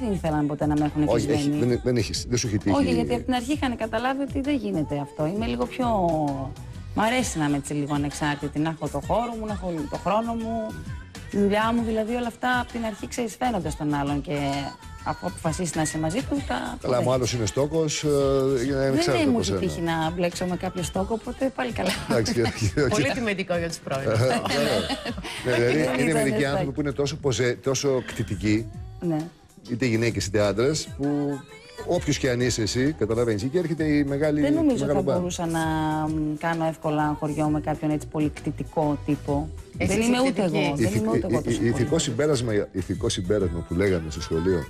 Δεν ήθελαν ποτέ να με έχουν Όχι, έχει, κλεισμένη. δεν, δεν, έχεις, δεν σου έχει τύχει. Όχι, γιατί από την αρχή είχαν καταλάβει ότι δεν γίνεται αυτό. Είμαι λίγο πιο. Μ' αρέσει να είμαι έτσι λίγο ανεξάρτητη, να έχω το χώρο μου, να έχω το χρόνο μου, τη δουλειά μου. Δηλαδή όλα αυτά από την αρχή ξέρει φαίνονται στον άλλον και αφού αποφασίσεις να είσαι μαζί του, τα. Καλά, μου άλλος είναι στόκο. για να είναι Δεν ξέρετε μου από έχει σένα. τύχει να μπλέξω με κάποιο στόκο, οπότε πάλι καλά. Εντάξει, και- και- Πολύ τιμητικό για τους πρώην. αυτό. Ναι, δηλαδή Δεν είναι ήταν μερικοί έτσι. άνθρωποι που είναι τόσο, ποζε, τόσο κτητικοί, ναι. Είτε γυναίκες είτε άντρες, που όποιος και αν είσαι εσύ, καταλαβαίνεις, και έρχεται η μεγάλη. Δεν νομίζω θα μεγαλομπά. μπορούσα να μ, κάνω εύκολα χωριό με κάποιον έτσι πολύ κτητικό τύπο. Εσύ δεν είσαι είμαι ούτε κτητική. εγώ. Δεν είμαι ούτε εγώ τόσο ηθικός πολύ. συμπέρασμα, ηθικός συμπέρασμα που λέγαμε στο σχολείο